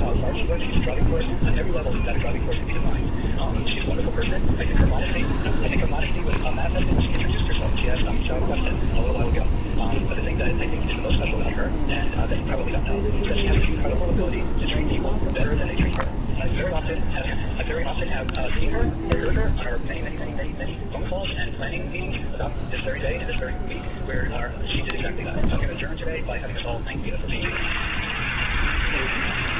hard she works. She's a driving force on every level that a driving force can be defined. Um, she's a wonderful person. I think her modesty, I think her modesty was uh, manifested she introduced herself. She asked um, John question a little while ago. Um, but the thing that I think is the most special about her, and uh, that you probably don't know, is that she has the incredible ability to treat people better than they treat her. I very often have, I very often have uh, seen her or heard her on our many, many, many, many, many phone calls and planning meetings about this very day and this very week, where uh, she did exactly that. I'm going to adjourn today by having us all thank Tina for being here. Good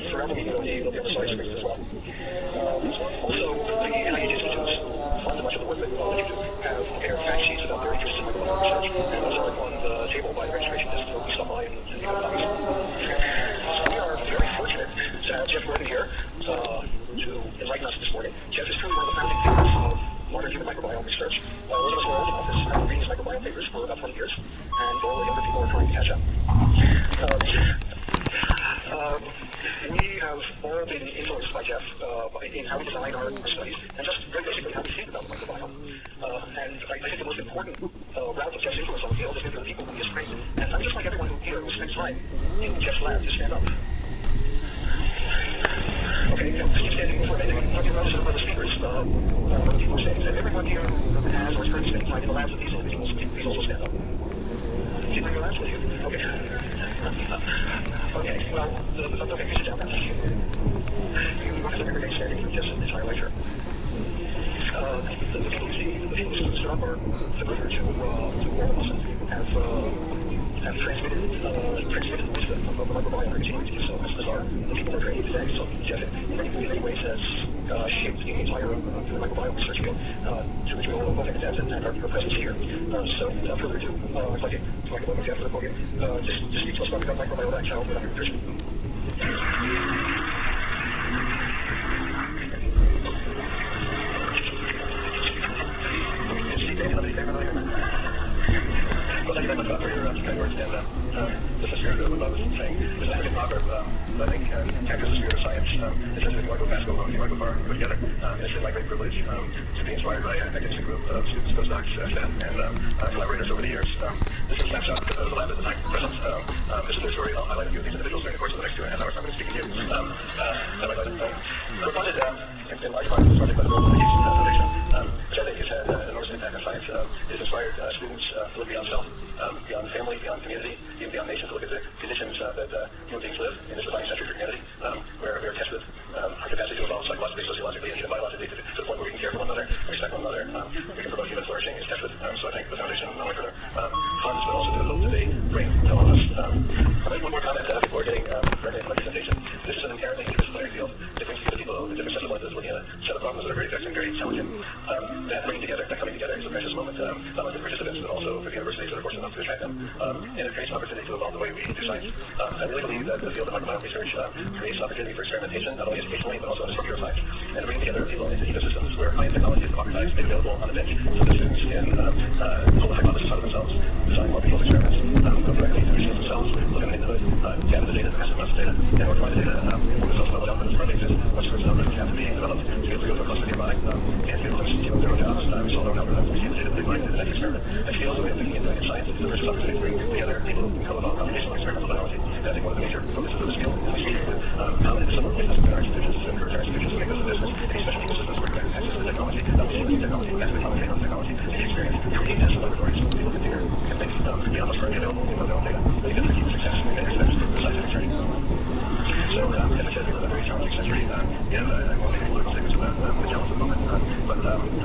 the the side screens as well. The NIH Institutes fund much of the work that you have prepared fact sheets about their interests in microbiome research, and those are on the table by the registration desk, so stop by and, pick. So we are very fortunate to have Jeff Gordon here uh, to enlighten us this morning. Jeff is truly one of the founding figures of modern human microbiome research. Uh, those of us reading microbiome papers for about 20 years, and all the younger people are trying to catch up. Um, um, we have all been influenced by Jeff uh, in how we design our, studies and just very basically how we think about the microbiome. Uh, and I, I think the most important uh, route of Jeff's influence on the field is into the people who he has trained. And I'm just like everyone who here who spends time in Jeff's lab to stand up. Okay, now, keep standing for a minute. I'm talking about the speakers, uh, uh, what people are saying. And everyone here has or is currently spending time in the labs of these individuals, please also stand up. Do you bring your labs with you? Okay. Okay, well, the, the, okay, you sit down now. You won't have to remain standing for just an entire lecture. Uh, the, the people you see, the people who stood up are familiar to, uh, to all of us and have, uh, have transmitted, uh, transmitted the wisdom of the microbiome and continue to do so, as, as are the people that are training today. So Jeff, in many, in many ways, has uh, shaped the entire uh, microbiome research field, uh, all and our, our here. Uh, so further ado, uh, to like to welcome Jeff to the podium. Uh, just, just about nutrition. Kind words. And uh, um, this is spirit of I was saying. There's an African proverb, um, I think, uh, tech is spirit of science. Um, to go alone. If you want to go far, go together. Um, it's been my great privilege um, to be inspired by an academic group of students, postdocs, uh, staff, and um, uh, collaborators over the years. Um, this is a snapshot of the lab at the time present. Um, um, this is their story. I'll highlight a few of these individuals during the course of the next two and a half hours. I'm going to speak to you. Um, uh, that um, we're funded um, in large part this project by the World Education Foundation, um, which I think has had uh, enormous impact on science. Um, it has inspired uh, students uh, to look beyond self, um, beyond family, beyond community, even beyond nation, to look at the conditions uh, that uh, human beings live in this divine century for humanity, um, where we are tested um, our capacity to evolve psychologically, sociologically, and biologically to, to the point where we can care for one another, respect one another, um, we can creates opportunity for experimentation, not only educationally, but also in the structure of science. And bringing together people into ecosystems where high technology is democratized, made available on the bench, so that students can um, uh, pull the hypothesis out of themselves, design more controlled experiments, um, go directly to research themselves, look underneath the hood, uh, gather the data, massive amounts of data, and organize the data, um, focus on what outputs currently exist, what sorts of outputs have to be developed to be able to go to a cluster nearby, um, and to be able to keep their own jobs, uh, solve their own algorithms, see the data they find in the next experiment. And feel the way of thinking into in science is the first opportunity to bring together people who can co-evolve computational experimental biology. And I think one of the major focuses of this field is we speak with um, how it is some of the places within our institutions to encourage our institutions to make this a business, and especially ecosystems where we have access to technology, not just using technology, but actually commenting on technology, and the experience, creating test laboratories so people can figure and think um, beyond what's currently available in their own data. They can achieve success in many steps for scientific journey. So, um, as I said, we live in a very challenging century, um, and uh, I won't make any political statements about um, the challenge of the moment, um, but um, uh,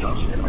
stuff.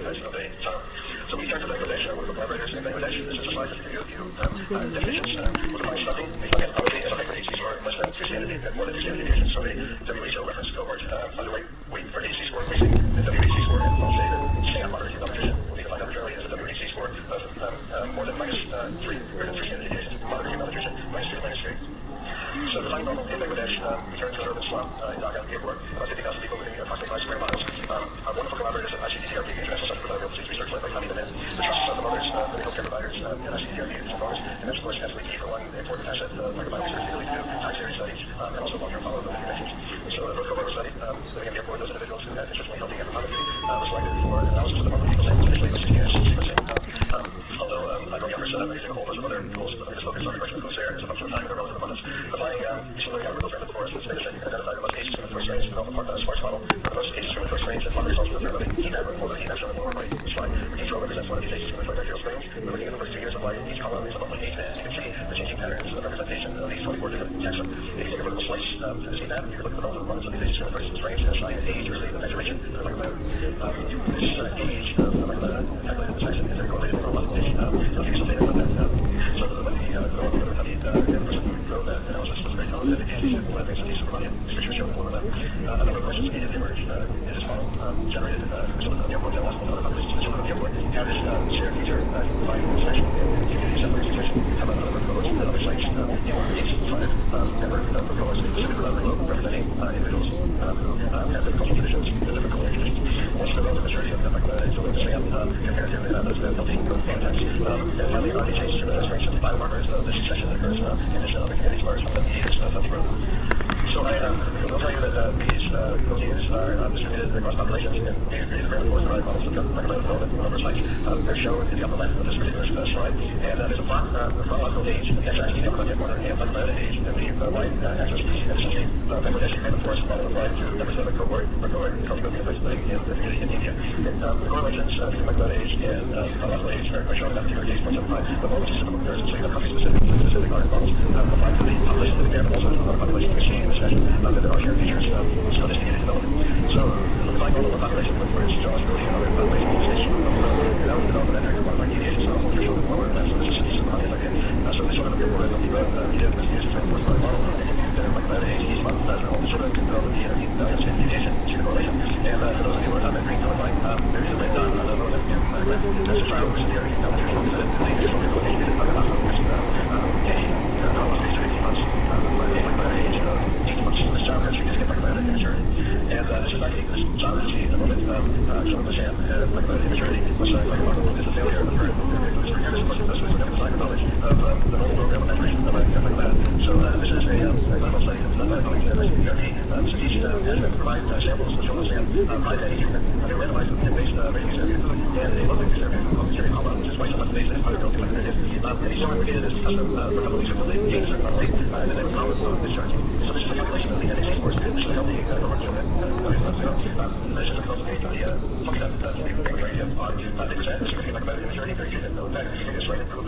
degradation of pain. So, so we start the degradation with the vibrator and degradation. Is just like you, you um, uh, deficients with my stuffing. We look at okay, like disease or less than Christianity, more than Christianity is. So the WHO reference cohort, uh, by the way, wait for AC score, waiting. The WAC score, I'll say that stay on moderate malnutrition. We need to find out currently is score of um, uh, more than minus uh, three, more than Christianity is. Moderate malnutrition, minus three, minus three. So the time normal in Bangladesh um, returned to an urban slum uh, in Dhaka, Airport. About 50,000 people living approximately five square miles. Um, our wonderful collaborators at icddr,b, International uh, the healthcare providers uh, and us here in Star And then, of course, as we for one important asset, uh, like a biosurgery that we do, time series studies, um, and also long-term follow-up of vaccines. So the cohort study, um, we have for those individuals who had consistently healthy hepatology, uh, was selected for analysis of the pharmaceutical samples, initially with CTS sequencing. Um, um, although um, I don't cover that using a whole bunch of other tools, but I'm just focused on the question of there, as a function of time, the relative abundance. Applying um, some of the algorithms around the forest, this data set identified the most from the first range, and all the parts of the sparse model, the most from the first range, and one results from the third, and even that report, and that's on the lower right. Astronomers and photophysics with their telescopes were looking at the mysterious alignment each column is of unique and you see the changing patterns of representation of these 24 different taxa. If you take a look at the slice of the skin map, you can look at all the ones of these different person's frames and assign age or state of maturation to the microbiota. Um, this uh, age of the microbiota calculated the section is very correlated with the population of the fecal data from that. Um, so the the uh, of the uh, person growth analysis was very correlated and one of the things that these Romanian researchers showed were a number of questions needed emerged in this model generated from some of the near-mortality model George, you noticed uh, Syracuse are uh, fighting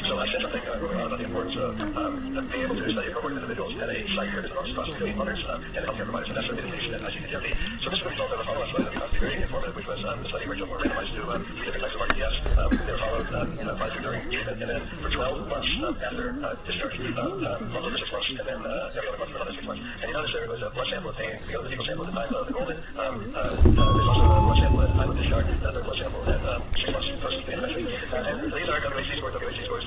So I said something uh, about the importance of um, being able to study appropriate individuals at a where there's enormous cost between uh, and healthcare providers, and that's mitigation and ICD therapy. So this is the result of a follow-up study that we found to be very informative, which was um, the study where were randomized to um, different types of RDS. Um, they were followed um, you know, prior during treatment, and then for 12 months um, after uh, discharge, uh, uh, month over six months, and then uh, every other month for another six months. And you notice there was a blood sample obtained, we got the fecal sample at the time of the golden. Um, uh, uh, there's also a blood sample at the time of discharge, another blood sample at um, six months post the intervention. Uh, and these are WHZ scores, WHZ scores,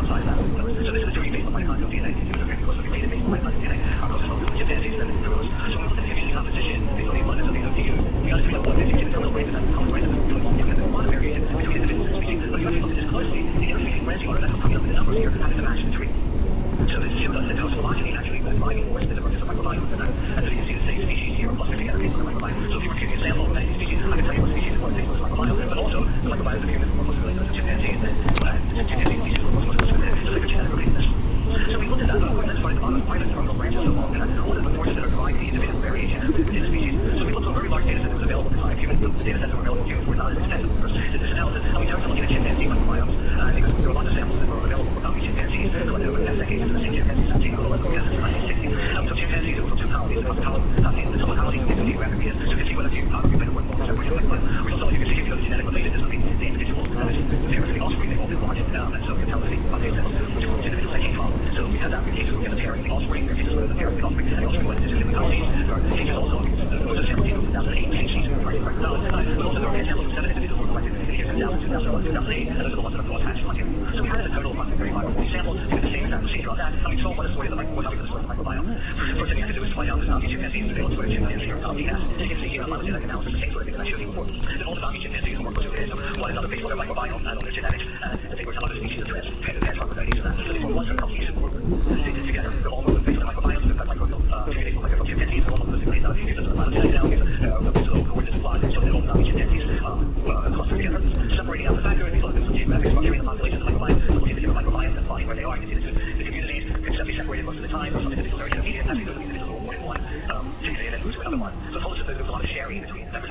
outside of that, so this is a theory based on mitochondrial DNA. Humans are very closely related based on mitochondrial DNA. Our closest relative to chimpanzees than the gorillas. So when we look at the community composition based on the abundance of these OTU, we got to figure out what is the internal rate of that common rate of the a lot of variation between individuals and species. But if you look at this closely, the interspecies branching order that's coming up in the numbers here has a match between. So this shows us that dose velocity actually is driving force in the versus microbiome. And so you can see the same species here plus 50 other cases of the microbiome. So if you were to give me a sample of any species, I can tell you what species is more close to the microbiome, but also the microbiome of the humans is more closely related to chimpanzees than uh, chimpanzee species are more closely related to the genetic relatedness. So we looked at that, but of course that's starting to bottom pilot terminal branches of all that. What are the forces that are driving the individual variation within the species? So we looked at a very large data set that was available at the time. Human, the data sets that were available to humans were not as extensive for this analysis. And we started looking at chimpanzee microbiomes. Uh, because there were lots of samples that were available from healthy chimpanzees collected over the past decades. So the same chimpanzees have taken over since 1960. Um, so chimpanzees are from two colonies. The colony, the total colonies in the geographic areas. So you can see whether you uh, you've been working on separation of microbiome. We also you can see if you know the genetic relatedness of the, the individuals. Uh, the parents of the offspring, they've all been large. Um, and so you can tell the update cells which individuals they came from. So we had that in cases where the parent, the offspring, there are cases where the parent, the offspring, and the offspring went into different colonies. There are cases also, there was a sample taken from 2008, cases were already correct. No, but also there are samples of seven individuals who were collected in the years 2000, 2001, 2008, and those are the ones that are cross hatched on here. So we had a total of 135 or 40 samples, we did the same exact procedure on that, and we saw what the story of the microbiome, what the story of the microbiome. First thing we had to do is find out the zombie chimpanzees, the valence of chimpanzee or zombie has. As you can see here, I'm not genetic analysis, the same sort of thing that I showed you before. Then all the zombie chimpanzees are more closely related. So one is on the base of their microbiome, and on their genetics, and I think we're some other species of trans, trans, trans, trans, so they form one sort of combination taken together. They're all more based on microbiome, so they've got microbial, uh, communication with microbial chimpanzees, they're all closely related. Now, here's a lot of genetic analysis, uh, this is a coordinate plot, so the whole zombie chimpanzees, um, uh, cluster together, separating out the factors, these are the geographic structure in the population of the microbiome, looking at the different microbiomes and finding where they are. You can see the, the communities conceptually separated most of the time, some individuals are intermediate, actually those individuals are more in one um, community and then move to another one. So it told us that there's a lot of sharing between members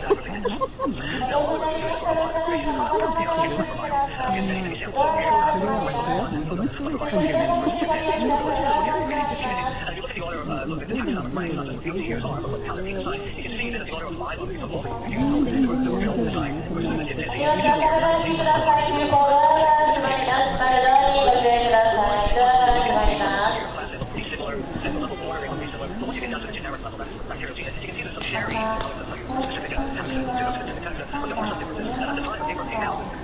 sort of a lot of creation of now.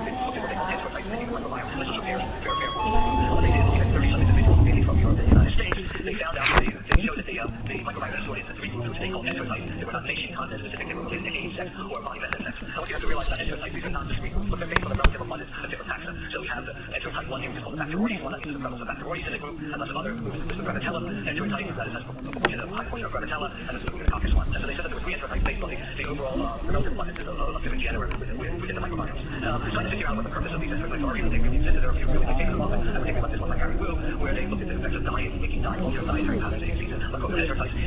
Uh, the microbiome stored in the three groups they were not nation content specific, they were related age, sex, or body method sex. And what you to realize about enterotypes, these are not discrete groups, but they're based on the relative abundance of different taxa. So we have the enterotype 1 here, which is called the Bacteroides one, that the prevalence of Bacteroides in the group, and lots of other groups, there's the Prevotella enterotype, that is a proportion of high portion of Prevotella, and there's the Ruminococcus one. And so they said that there were three enterotypes based on the, the overall uh, relative abundance of, of different genera within, within the microbiome. Um, trying to figure out what the purpose of these enterotypes are, even they really that there are a few really big cases of. I would think about this one like Gary Wu, where they looked at the effects of diet, making diet, altered dietary patterns, you see the enterotypes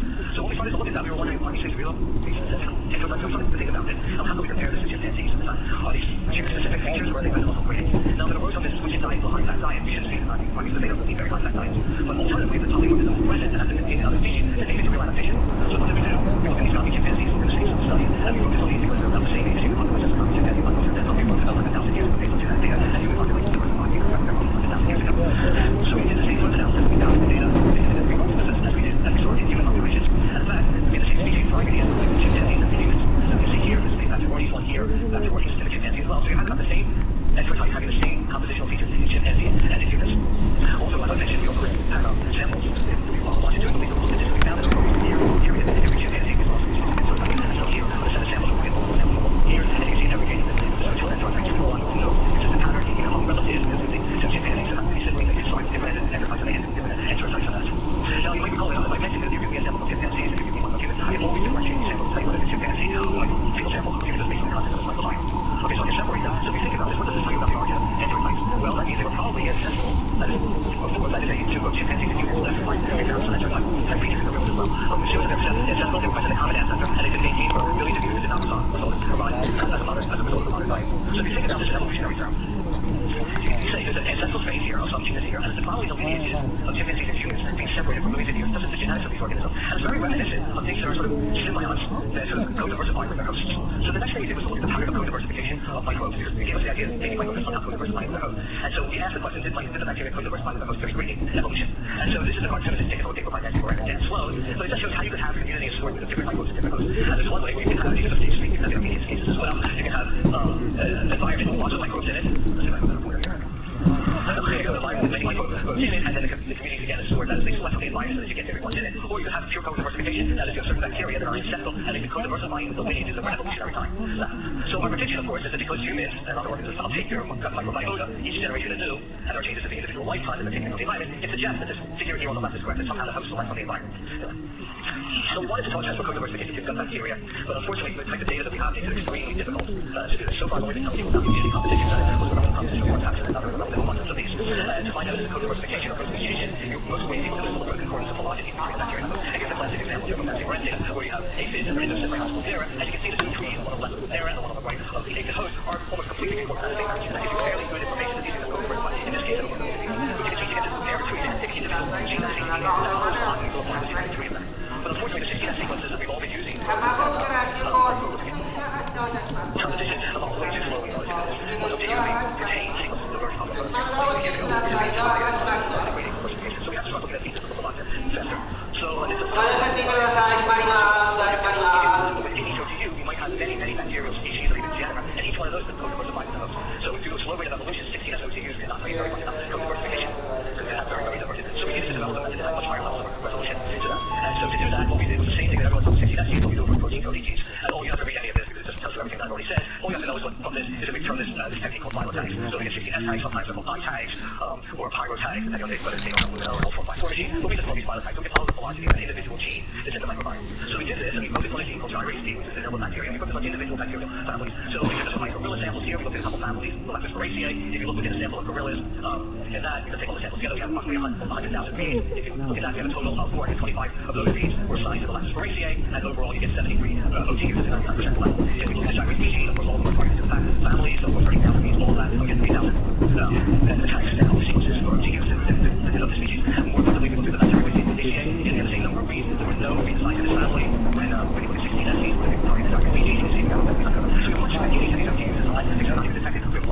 some one. In two one. And that were and diet was a diet, the all diet and a where where one to. So when we to look at that, we were wondering, are these things real? These enterotypes, we started to think about it. How, how can we compare this to chimpanzees? Are these human-specific features, or are they also created? Now, there arose on this switching diet to a high-fat diet. We should see that. I mean, they don't need very high-fat diets. But alternatively, the polymorphism is present and has been maintained in other species, and they to real adaptation. So what did we do? We looked at these young chimpanzees, were doing some study, and we focused on these because they're about the same age, human populations, as chimpanzee populations, and we focused on 100,000 years ago based on genetic data, and human populations that were five years ago, 100,000 years ago. So we did the same sort of analysis, we found the data, and we worked with this as we did, as we saw in human populations. And in fact, we had the same species thriving against chimpanzees and humans. So you can see here, this is Bacteroides one here, Bacteroides in the chimpanzee as well. So you have got the same enterotype having the same compositional features in chimpanzee and in humans. Also, as I mentioned, we had um, samples. We longitudinally looked at this, and we found that over a year period, every chimpanzee was lost species of enterotype. And so here, on a set of samples, we get multiple samples here, and you can see in every case that the social enterotype is one to know, which is the pattern taking among relatives, because we think some chimpanzees have these siblings that get slightly different enterotypes, and they have different enterotypes on that. Now, you might recall that as I mentioned, that if you give me a sample of chimpanzees, and you give me one of humans, I always differentiate these samples, tell you whether it's chimpanzee, like single sample, because it's based on the content of the microbiome. Okay, so I can separate them. So if you think about this, what does this tell you about the origin of enterotypes? Well, that means they were probably ancestral. That is, before that is a two of chimpanzees and humans left behind. We found some enterotype type features in the real as well. Um, it shows that they were ancestral, they were present in a common ancestor, and they've been maintained for millions of years and did not result provide as a mother, as a result of the modern diet. So if you think about this in evolutionary terms, you say there's an ancestral phase here of some genus here, and it's the following the lineages of chimpanzees and humans being separated for millions of years. This is the genetics of these organisms. And it's very reminiscent of things that are sort of symbionts that sort of co-diversify with their hosts. So the next thing we did was look at the pattern of co-diversification of microbes because it gave us the idea that maybe microbes somehow co-diversify with their host. And so we asked the question, did, like, did the bacteria co-diversify with their host during breeding evolution? And so this is a cartoon that's taken from a paper by Nancy Moran and Dan Sloan. So it just shows how you could have a community of sort of different microbes and different hosts. And there's one way where you can have these stage species, and there are medium cases as well. You can have um, an environment with lots of microbes in it. Let's see if I can put it over here. Okay, so the virus with many microbes in it, and then the, the community again is stored that they select from the environment so that you get everyone in it. Or you can have pure co-diversification, that is you have certain bacteria that are ancestral, and they can co-diversify with the lineages of evolutionary time. Our of course, is that because humans and other organisms uptake their microbiota each generation anew, and are changes in the individual lifetime and the taking of the environment, it suggests that this figure here on the left is correct, that somehow the host selects on the environment. So we wanted to talk just for co-diversification of gut bacteria, but unfortunately the type of data that we have makes it extremely difficult uh, to do this. So far, we've been telling people about community competitions, and was relevant competition for taxes and other relevant abundance of these. Uh, to find out if it's co-diversification or co-speciation, you most ways able to look at concordance of phylogeny between bacteria. And I guess the classic example here from Nancy data, where you have aphids and rhinos and you can see the two trees, one on the left of the parent one on the right of In this case, it over which you can see you can just compare between individual genes and sequences, and between them. But unfortunately, the 16S sequences that we've all been using competition along the way too slowly. Was up to you to contain sequences that were from So we have to tags. So we get 16S tags, sometimes they're called I tags, um, or pyro tags, depending on they are or L454 machine. But we just call these phyllo tags. We phylogeny of an individual gene that's in the microbiome. So we did this, and we focused on a gene called gyrase is in bacteria. We focused on individual bacterial families. So we this with microgorilla samples here. We looked at a couple families. The left is Raceae. If you look within a sample of gorillas, um, in that, you can take all the samples together. We have approximately 100,000 genes. If you look at that, we have a total of 425 of those genes were assigned to the left and overall you get 73 uh, OTUs at 99% level. If we look at gyrase species, of course, all of are targeted to the families, so we're 30,000 genes, all of that, we get 3,000 um, and the tags now sequences for OTUs of the species. More importantly, we looked at the bacteria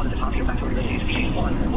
one of the top tier factories. She's, she's one.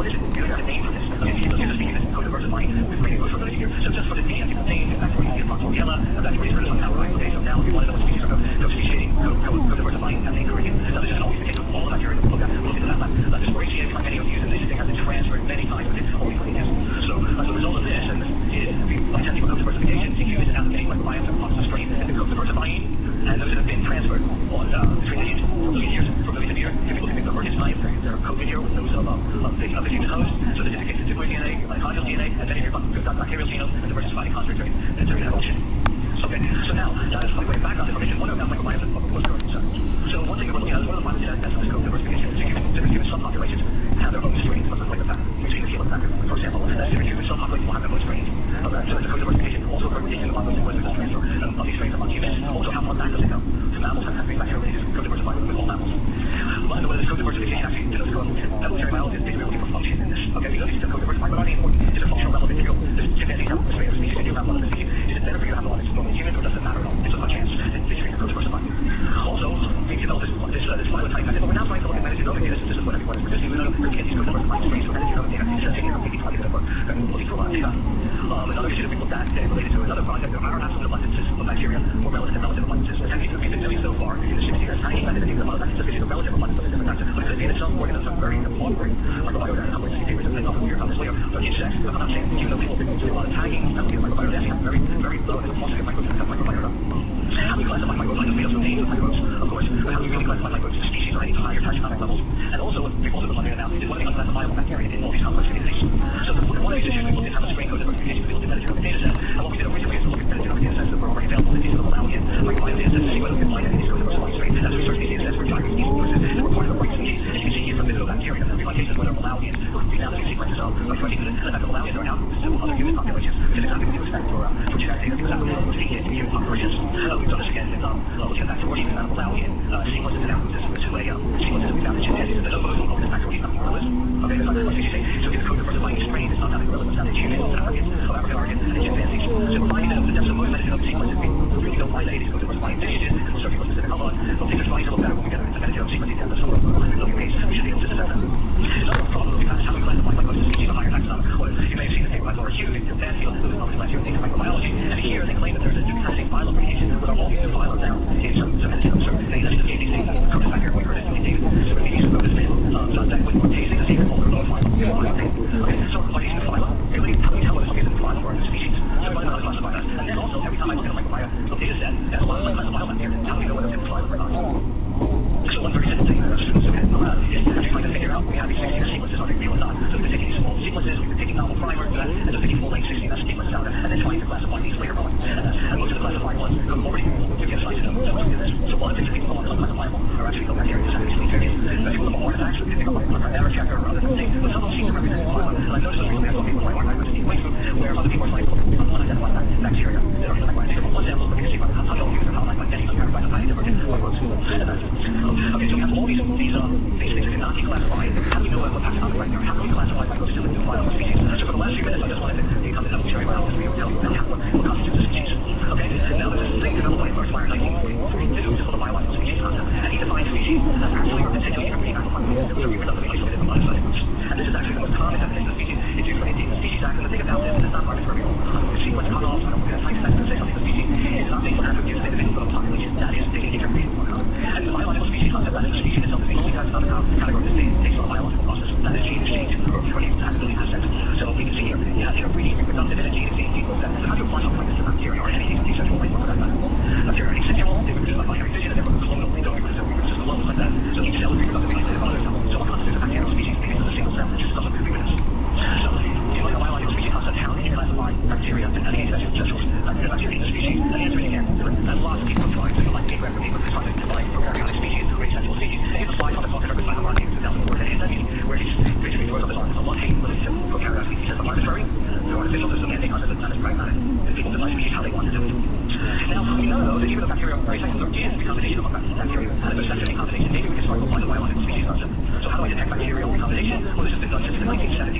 Has been done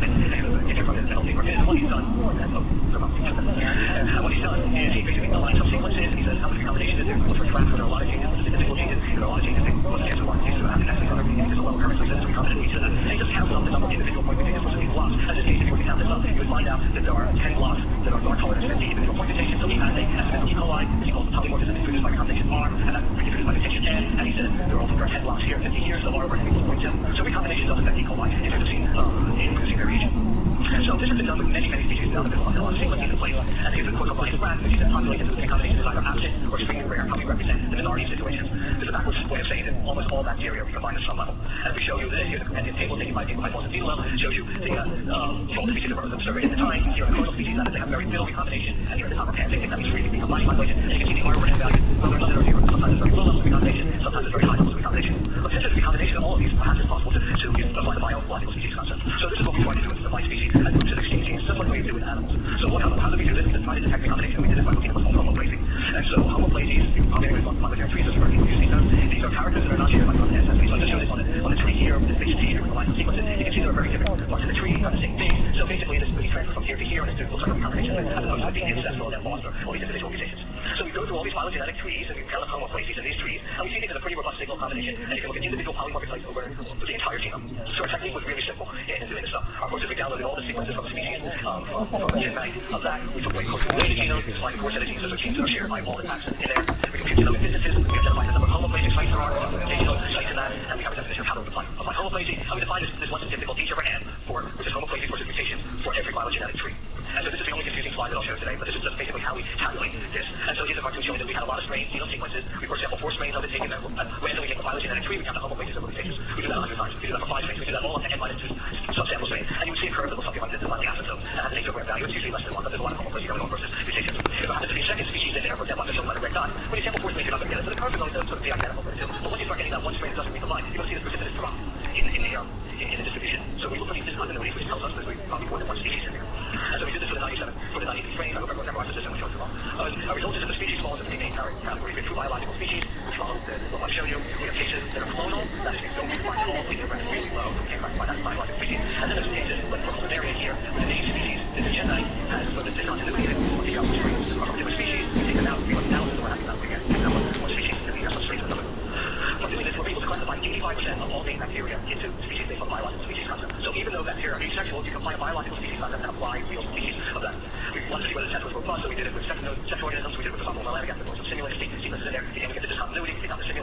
since Thank you. The. We compute identify the number of homoplasic sites there are, mutational sites in that, and we have a definition of how to apply, apply homoplasy, and we define this, this one statistical feature for N, for, which is homoplasy versus mutations, for every phylogenetic tree. And so this is the only confusing slide that I'll show today, but this is just basically how we calculate this. And so here's a cartoon showing that we had a lot of strains, genome sequences. We, for example, four strains of it taken uh, randomly in the phylogenetic tree. We count the homoplasies of the mutations. We do that 100 times. We do that for five strains. We do that all up to n minus two subsample strains. And you would see a curve that looks something like this. This is not the asymptote. That has an eight value. It's usually less than one, but there's a lot of homoplasy going on versus mutations. If I happen to be a second species in there, for example, I'm just showing by the red dot, when you sample four strains, you're not going to get it. So the curve is going to sort of be identical. But once you start getting that one strain that doesn't recombine, you're going to see this precipitous drop in, in, the, um, in, in the distribution. So we look for these discontinuities, which tells us there's probably more than one species in there. And so we did this for the 97, for the 93 strains. I hope everyone memorized this and we Uh, our result is that the species falls into the main category. We have two biological species, which follow the, what I'll show you. We have cases that are clonal, that is, we don't find all the different, really low, we can't classify that as biological species. And then there's cases, like the area here, with the native species, this is 9, has where the discontinuity, we out the strains are from different species, we take them out, we run thousands, this, we're able to classify 85% of all named bacteria into species based on biological species concept. Even though bacteria are asexual, you can apply a biological species concept and apply real species of that. We wanted to see whether the test was robust, so we did it with second organisms, we did it with the bubble lab, we got the some simulant sequences in there, again, we get the discontinuity, we take out the same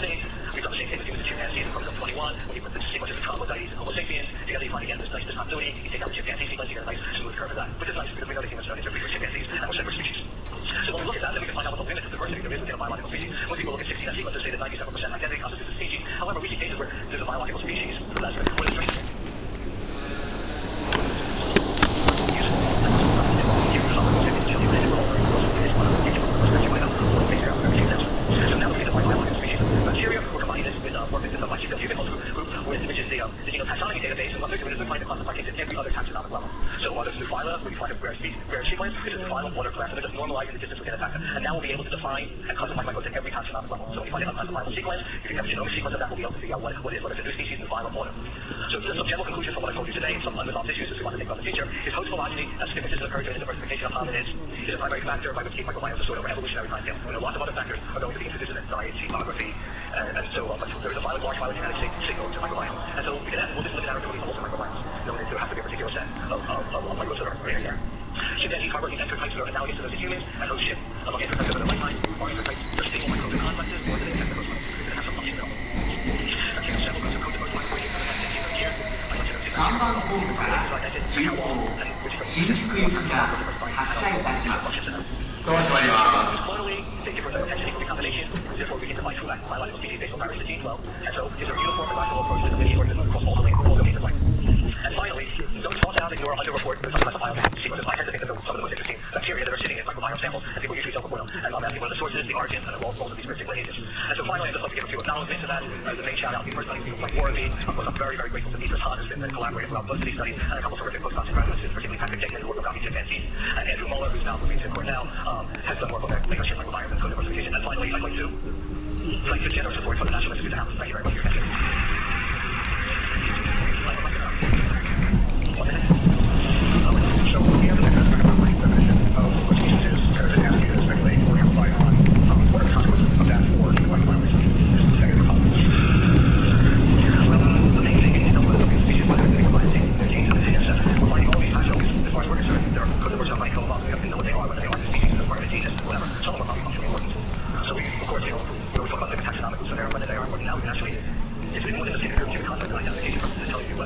thing. We've done the same thing with the chimpanzees in chromosome 21, when you put the sequences of troglodytes and homo sapiens, together you find again this nice discontinuity, you take out the chimpanzee sequence, you get a nice smooth curve of that, which is nice because we know the human studies are for chimpanzees and we're separate species. When we look at that, then we can find out what the limits of diversity there is within a biological species. When people look at 16 sequences, say that 97% identity constitutes a species. However, we see cases where there's a biological species less than what is strange. Bacteria, we're combining this with uh, work with the MyGW group, which is the, um, the genome taxonomy database, and what they're doing is they're trying to classify every other taxonomic level. So uh, there's new phyla, where you find a rare species, rare this is the phylum, water class, and they're just normalizing the distance within a taxon. And now we'll be able to define and classify microbes at every taxonomic level. So when you find an unclassifiable sequence, if you can have a genomic sequence of that, we'll be able to figure out what, what is, what is a new species in the phylum water. So just some general conclusions from what I told you today, and some unresolved issues that we want to think about the future, is host phylogeny, as differences that occur during the diversification of hominids, is a primary factor by which keep microbiomes are sort of evolutionary timescale. We know lots of other factors are going to be introduced in it, diet, geography, and, and so on. But there is a large phylogenetic signal to microbiome. And so in essence, we'll just look at average whole microplants, knowing that there has to be a particular set of, of, of, of microbes that are in there. Should then keep harboring enter that are analogous to those in humans, and those shift among enterotypes that are lifeline, or enterotypes that are stable microbes in complexes, or that infect those ones, that have some function at all. I've taken several groups of co-diversified for you for the next 10 years here. I'd like to know if you can see the screen from that. 発射いたします。そうしまいます。quarterly, thank you for the attention, the combination therefore we can define true biological species based on viruses gene flow, and so is there a uniform and rational approach to the lineage organism across all domains, of life? And finally, don't toss out, ignore, underreport the sequences. I tend to think that some of the most interesting bacteria that are sitting in microbiome samples, and people usually don't report them. And I'm asking what are the sources, the origins, and the roles of these particular agents. And so finally, I'd just like to give a few acknowledgments to that. Uh, the main shout out, the first people like Warby. Of course, I'm very, very grateful to Deidre Hahn, who's been collaborating throughout most of these studies, and a couple of terrific postdocs and graduates, particularly Patrick Jenkins, who worked on copy chimpanzees, and Andrew Moeller, who's now moving to Cornell, um, has done work on leadership microbiome and co-diversification. And finally, I'd like to thank the generous support from the National Institute of Health. Thank you very much for your attention.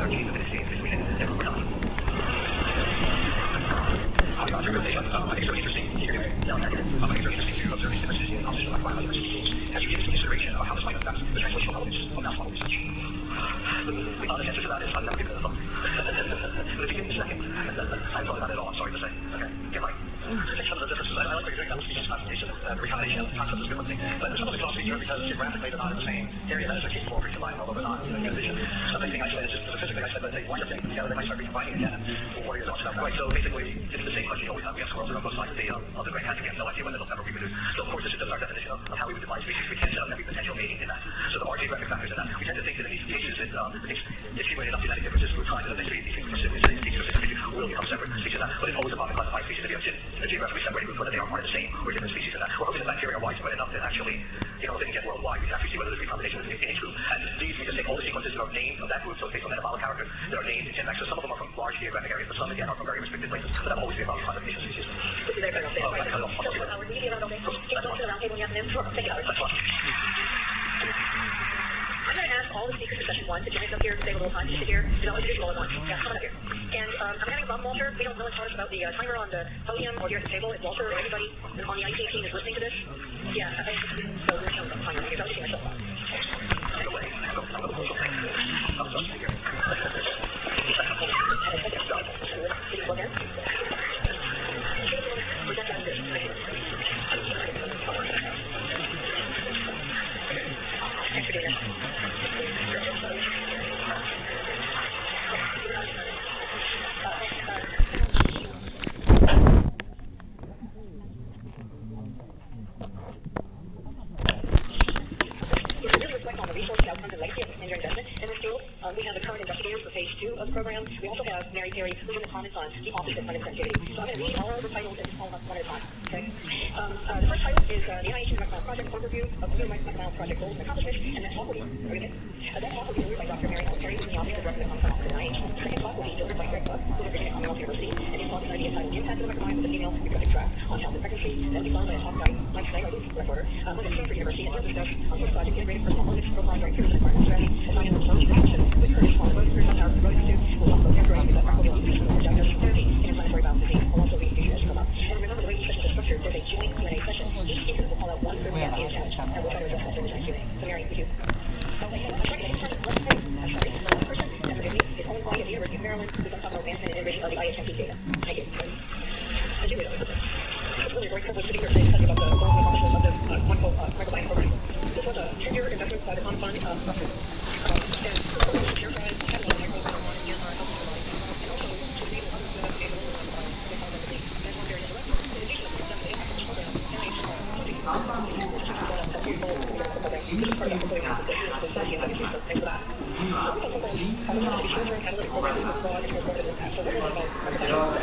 our genes within exchange between it and we're not. How the observation, um, I think it's really interesting to hear now accurate. Um, I think it's really interesting to observe these differences in composition of microbiome diversity. Have you given some consideration of how this might affect the translational relevance of mouse model research? The honest answer to that is I've never given it a thought. but if you give me a second, I thought about it all, I'm sorry to say. Okay, get right. Some of the differences, I, I like what you're doing, that species classification, uh, recombination concept is a good one thing. But some of the philosophy here, because geographically they're not in the same area, that is a capable of recombining, although they're not in the vision. So the thing I said is just physically I said that they wind up getting together, they might start recombining again. And are your thoughts about that? Right, so basically, it's the same question you always have. We have squirrels that are on both sides of the, um, of the Grand Canyon. We have no idea when they'll ever reproduce. So of course, this is just our definition of, of how we would divide species. We can't set up every potential mating in that. So there are geographic factors in that. We tend to think that in these cases, it, um, it's, accumulated enough genetic differences through time that eventually these things persist, these species persist, species will become separate species. That, but it's always about to classify species if you have ge- geographically separated whether they are part of the same or different species. That we're hoping that bacteria are widespread enough that actually, you know, they can get worldwide. We can actually see whether there's recombination within each group. And these, we just take all the sequences that are named of that group, so based on metabolic characters, that are named in GenBank. So some of them are from large geographic areas, but some again are from very restricted places. But that always be about of species. You to. Thank you. I'm going to ask all the speakers for session one to join us up here to save a little time to sit here. You know, all at once. Yeah, come on up here. And um, I'm having a problem, Walter. We don't as much about the uh, timer on the podium or here at the table. If Walter or anybody on the IT team is listening to this, yeah, I so. We're showing the timer because I was seeing myself. For doing that. If we really reflect on the resource outcomes and legacy of and your investment in this field, um, we have the current investigators for phase two of the program. We also have Mary Perry, who's in the comments on the Office of Fundamental Activity. So I'm going to read all of the titles and all of them one at a time. Okay. Um, uh, the first title is uh, the NIH Microbiome Project Overview of the Microbiome Project Goals and Accomplishments, and that talk will be, are we good? Uh, that talk will be delivered by Dr. Mary Ellen Perry, who's in the Office of Director of Microbiome at NIH. The second talk will be delivered by Greg Buck, who's at Virginia Commonwealth University, and his talk is going to be entitled The Impact of the Microbiome of the Female Reproductive Tract on Health and Pregnancy. That will be followed by a talk by Mike Snyder, who's a reporter, um, with a Stanford University, and he'll discuss on this project integrated personal wellness profile during periods of environmental stress, assigning the challenge action with Curtis on the Rose Group on our Rose Institute. We'll talk about temporary because microbial nutrition and diagnosis of therapy and inflammatory bowel disease. I'll also read these as they come up. And remember the way these sessions are structured, there's a joint Q&A session. Each speaker will call out one group and a challenge, and we'll try to address that during the Q&A. So Mary, would you? Okay, I'm trying to get let's say, I'm sorry, the last person, and forgive me, is Owen White at the Thank you the program was characterized as having a microbiome on in our health system, and also to enable others to investigate the role of microbiome in health and disease. As one area director, in addition to the impact of this program, NIH uh, funding uh, which is set up a few goals for the program. This is part of the program that is the study and industry, so thanks for that. Uh, we also program, uh, we have a short-term catalytic program with broad and transformative impact. So we're learning about